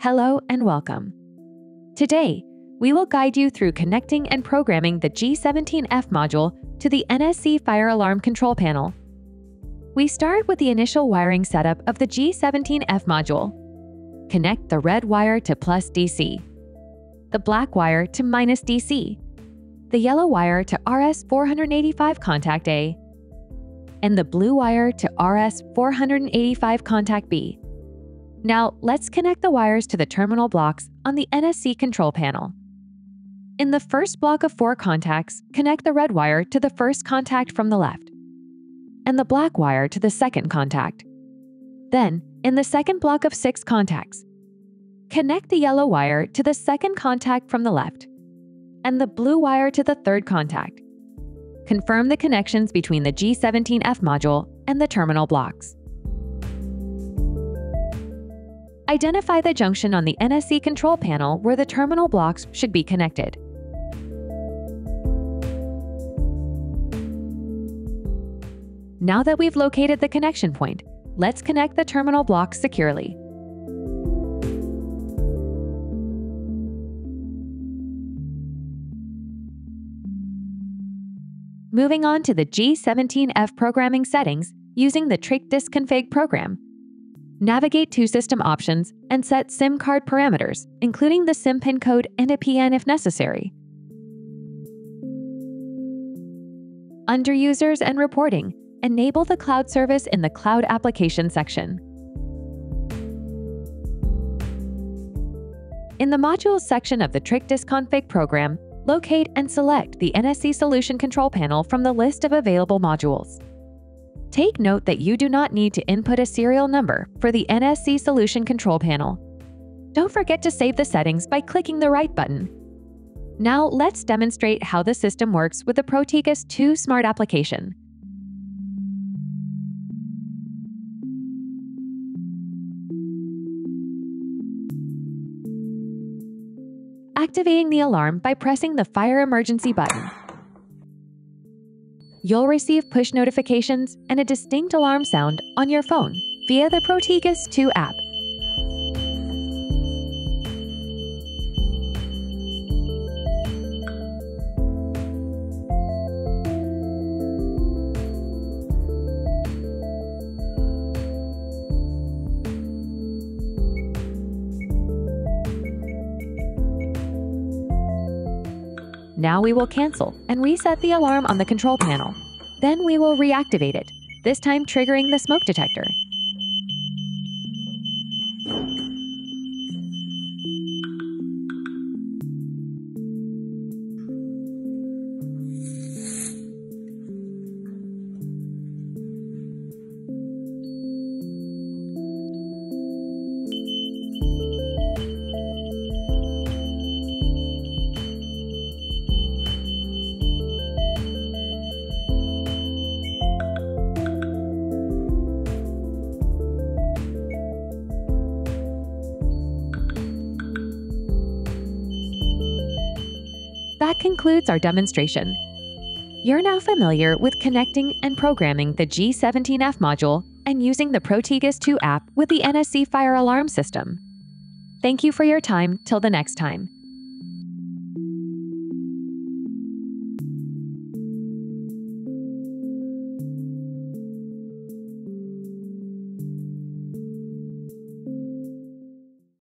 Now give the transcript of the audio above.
Hello and welcome. Today, we will guide you through connecting and programming the G17F module to the NSC fire alarm control panel. We start with the initial wiring setup of the G17F module. Connect the red wire to plus DC, the black wire to minus DC, the yellow wire to RS485 contact A, and the blue wire to RS485 contact B. Now, let's connect the wires to the terminal blocks on the NSC control panel. In the first block of four contacts, connect the red wire to the first contact from the left, and the black wire to the second contact. Then, in the second block of six contacts, connect the yellow wire to the second contact from the left, and the blue wire to the third contact. Confirm the connections between the G17F module and the terminal blocks. Identify the junction on the NSC control panel where the terminal blocks should be connected. Now that we've located the connection point, let's connect the terminal blocks securely. Moving on to the G17F programming settings using the TrikdisConfig program, navigate to System Options and set SIM card parameters, including the SIM pin code and APN if necessary. Under Users and Reporting, enable the cloud service in the Cloud Application section. In the Modules section of the TrikdisConfig program, locate and select the NSC Solution Control panel from the list of available modules. Take note that you do not need to input a serial number for the NSC Solution Control panel. Don't forget to save the settings by clicking the right button. Now let's demonstrate how the system works with the Protegus 2 Smart application. Activating the alarm by pressing the Fire Emergency button you'll receive push notifications and a distinct alarm sound on your phone via the Protegus 2 app. Now we will cancel and reset the alarm on the control panel. Then we will reactivate it, this time triggering the smoke detector. That concludes our demonstration. You're now familiar with connecting and programming the G17F module and using the Protegus 2 app with the NSC Fire Alarm System. Thank you for your time till the next time.